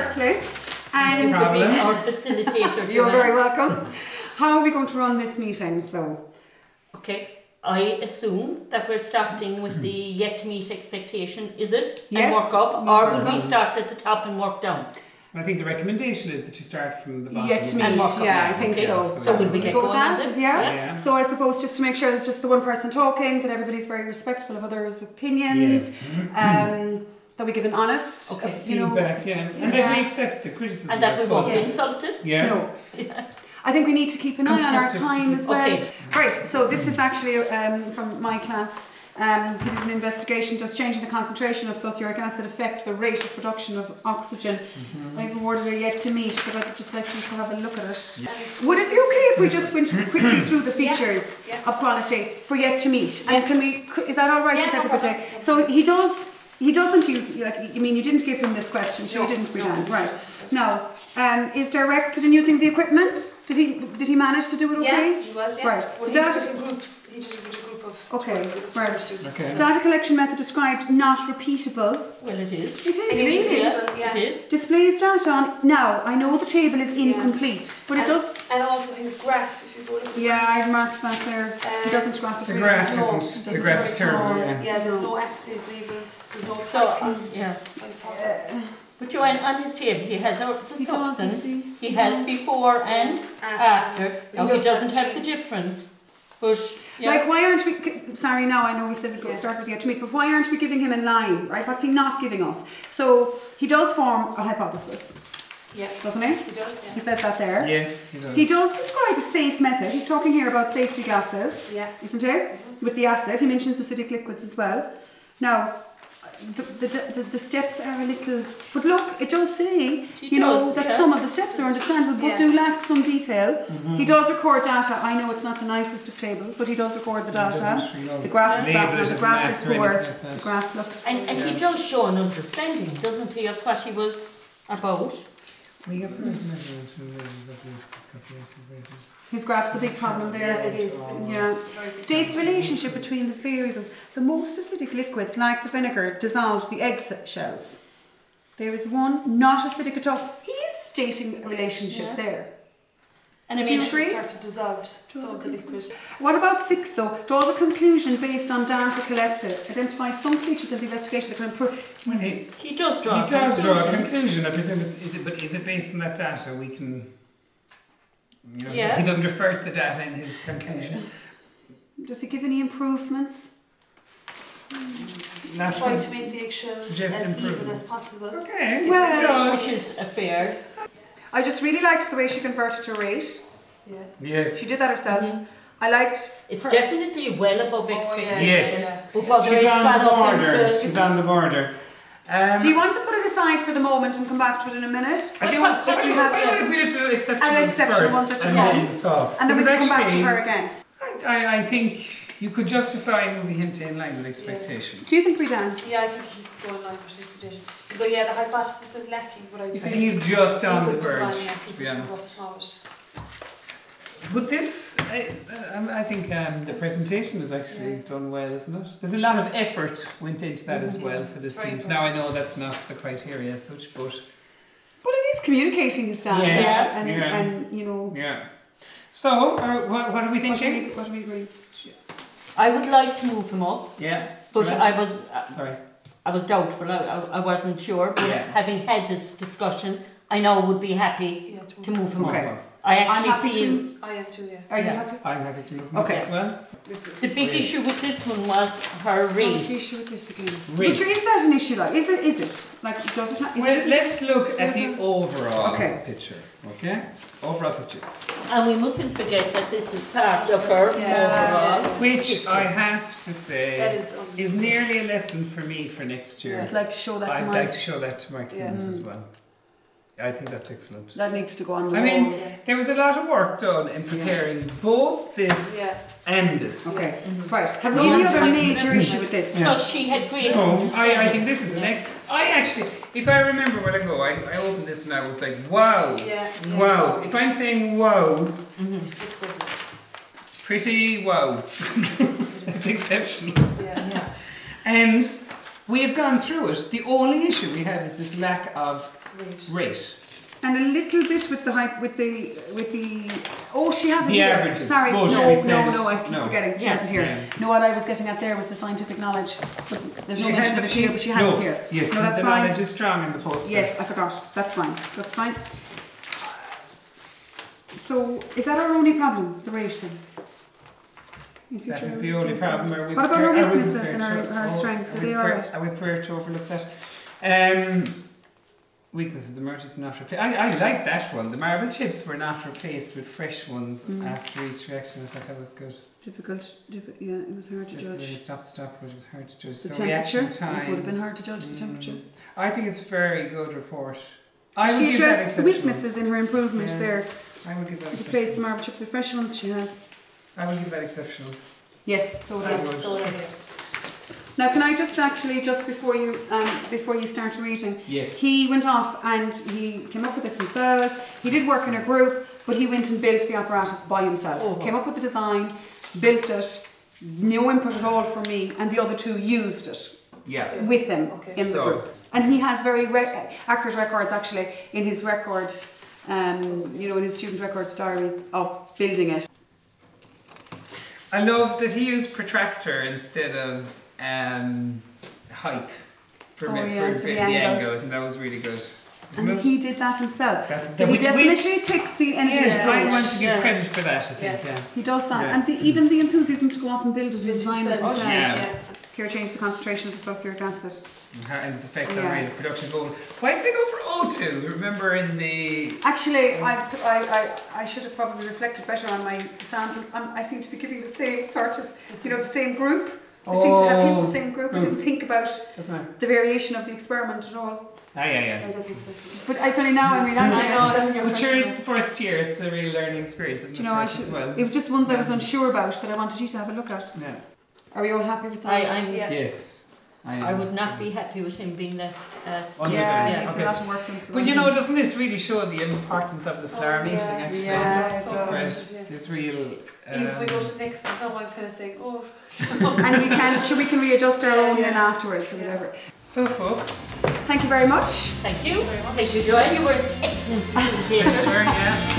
firstly. And No problem. Our facilitator you're very welcome. How are we going to run this meeting? So, Okay, I assume that we're starting with the yet to meet expectation, is it? Yes, And work up, or would we start at the top and work down? I think the recommendation is that you start from the bottom. yet to And meet. work up. Yeah, I think Okay. so. So will we get Go with that? Yeah. Yeah. So I suppose just to make sure it's just the one person talking, that everybody's very respectful of others' opinions, um, that we give an honest, Okay. uh, you know, Feedback, yeah. And Yeah. that we accept the criticism. And that I we won't be insulted? Yeah. No. I think we need to keep an eye on our time as well. Okay. Right, so this is actually um, from my class. Um, he did an investigation, does changing the concentration of sulfuric acid affect the rate of production of oxygen? I've awarded it yet to meet, but I'd just like you to have a look at it. Would it be okay if we just went quickly through the features yeah. of quality for yet to meet? And Yeah. can we, is that all right Yeah, with everybody? problem. So he does, he doesn't use, like, I mean, you didn't give him this question, so you didn't, we no, right. No, um, is directed in using the equipment? Did he, did he manage to do it okay? Yeah, he was, yeah. Right, Well, so he did it in groups. He did it with a group of Okay, 12 right. Okay. Data collection method described not repeatable. Well, it is. It is It is really. repeatable, yeah. It is. Displays data on now. I know the table is Yeah. incomplete, but it And- does. And also his graph, if you go to Yeah, I've marked that there. He Uh, doesn't graph it The graph No, isn't, the graph is terrible, yeah. Yeah, there's no axes labels, there's no So, um, yeah. I saw that. But Joanne, on his table, he has our, the He substance, see. he He has does. before and after. Now, he does that doesn't have the difference, but, yeah. Like, why aren't we? Sorry, now I know we said we'd go Yeah. start with the meet, but why aren't we giving him a line? Right? What's he not giving us? So he does form a hypothesis, Yeah, doesn't he? he does, He says that there. Yes, he does. He does describe a safe method. He's talking here about safety glasses, Yeah. isn't he? Mm-hmm. With the acid, he mentions the acidic liquids as well. Now, the, the, the, the steps are a little, but look, it does say, He you know, that yeah. some of the steps are understandable, but Yeah. do lack some detail. Mm-hmm. He does record data. I know it's not the nicest of tables, but he does record the data. you know, The graph is label bad. it now, as The a graph mass is poor. like. The graph looks. And, and he does show an understanding, doesn't he, of what he was about? We have the right measurements from the that is discovered. His graph's a big problem there. Yeah, it is. Yeah. States relationship between the variables. The most acidic liquids, like the vinegar, dissolves the egg shells. There is one not acidic at all. He is stating a relationship Yeah. there. And I Do you mean, agree? Sort of dissolved, so the liquid. What about six though? Draws a conclusion based on data collected. Identifies some features of the investigation that can improve. Well, he, he does draw he a does draw a conclusion. conclusion. I presume it's, is it, but is it based on that data? We can. You know, Yeah. He doesn't refer to the data in his conclusion. Does he give any improvements? Last Try to make the eggshells Suggest as even as possible. Okay. Well- Which is a fair. I just really liked the way she converted to rate. Yeah. yes. She did that herself. Mhm. I liked. It's her- definitely well above Oh, yeah. expectation. Yes. But She's on the border. She's on the border. Um, Do you want to put it aside for the moment and come back to it in a minute? I think what, If what, we what, have- what if we did the exceptional An ones exceptional first ones that and you then can. solve? And then we can come back to her again. I, I, I think you could justify moving him to in line with expectation. Do you think we can? Yeah, I think he could go in line for his prediction. But yeah, the hypothesis is lacking, but I I think he's just on the could line, verge, yeah, to be honest. to But this, I, um, I think um, the presentation is actually Yeah. done well, isn't it? There's a lot of effort went into that as Mhm. well for this Very student. Now I know that's not the criteria as such, but But it is communicating his data Yeah. and, Yeah. and you know. yeah. So, uh, what, what are we What are thinking? we, what are we agreeing? I would like to move him up, Yeah. but Right. I was uh, Sorry. I was doubtful. I, I, I wasn't sure. But Yeah. having had this discussion, I now would be happy Yeah, to move him Okay. up. I I'm actually happy feel to. I am too, yeah. Are you Yeah. happy? I'm happy to move him Okay. up as well. This is the big Rate. issue with this one was her What's the rate. issue with this again? Rate. But is that an issue? Like, is it? Is it? Like, does it? ha- Is Well, it? let's look at the overall Okay. picture. Okay? Overall picture. And we mustn't forget that this is part of her Yeah. overall. Which picture. I have to that say is um, is nearly a lesson for me for next year. I'd like to show that to I'd my. like to show that to my Yeah. students as well. I think that's excellent. That needs to go on the I mean, wall. yeah. There was a lot of work done in preparing both this Yeah. and this. Okay, Mhm. right. Have So you any that's other major issue with this? Yeah. So she had great No, I, I think this is the next. I actually, if I remember well ago, I, I opened this and I was like, wow, Yeah. yeah. wow. If I'm saying wow, Mhm. It's, it's it's pretty wow. it's exceptional. Yeah. Yeah. And we have gone through it. The only issue we have is this lack of Rate. rate. And a little bit with the hype, with the, with the, oh, she has it The here. averages. Sorry, Bullshit, no, we no, no, I keep no. forgetting, she Yeah. has it here. Yeah. No, what I was getting at there was the scientific knowledge, but there's no She mention of it here, but she has no, it here. Yes, No, that's the fine. knowledge is strong in the post. Yes, I forgot, that's fine, that's fine. So, is that our only problem, the race thing? In That future, is the only problem. Are we What about our are we weaknesses and our- our oh, strengths? Are we they prepared- alright? Are we prepared to overlook that? Um, weaknesses, the mergers not replaced. I, I like that one. The marble chips were not replaced with fresh ones Mm. after each reaction. I thought that was good. Difficult, diffi- yeah, it was hard to Really judge. Stop, stop, but it was hard to judge. The so temperature, reaction it would have been hard to judge the Mm. temperature. I think it's a very good report. I would She give that addressed the weaknesses in her improvement Yeah. there. I would give that Replace the exceptional. marble chips with fresh ones she has. I would give that exceptional. Yes, so I that's. would. Yes, so yeah. Now can I just actually, just before you, um, before you start reading, Yes. he went off and he came up with this himself. He did work in a group, but he went and built the apparatus by himself. Oh. Came up with the design, built it, no input at all from me, and the other two used it Yeah. with him Okay. in the So- group. And he has very re- accurate records actually in his record, um, you know, in his student record diary of building it. I love that he used protractor instead of um, height for, Oh, me, yeah, for, for for the the, angle. angle. I think that was really good. Isn't And it? he did that himself. That's, So he which, definitely which, ticks the energy yes, Yeah. I page. want to give Yeah. credit for that. I think. Yeah. He does that, Yeah. and the, even the enthusiasm to go off and build it and Which design it is- himself. Yeah. Here, change the concentration of the sulfuric acid. And its effect on Yeah. rate of production goal. Why did they go for O2? Remember in the Actually, I, I, I, I should have probably reflected better on my samples. I'm, I seem to be giving the same sort of, you know, the same group. I seem to have hit Oh. the same group. I Mm. didn't think about right. the variation of the experiment at all. Ah yeah yeah. I don't think so. But it's only now I'm realising. I know, oh, then But sure, right. it's the first year. It's a real learning experience, isn't Do you it? know, for I should, as well. it was just ones I was unsure about that I wanted you to have a look at. Yeah. Are we all happy with that? I, I'm, Yeah. Yes. I. I would not be happy with him being left. Uh, Under yeah, the- he's okay. a lot of work done to But you know, doesn't this really show the importance of the SLAR Oh, meeting? yeah. Actually, Yeah, it So does. good, yeah. it's real. Even if we go um, to the next one, someone kind of saying, oh, and we can, sure, we can readjust our own Yeah. then afterwards or whatever. So, folks, Thank you very much. thank you. Thank you, Joanne. You were an excellent facilitator. sure, yeah.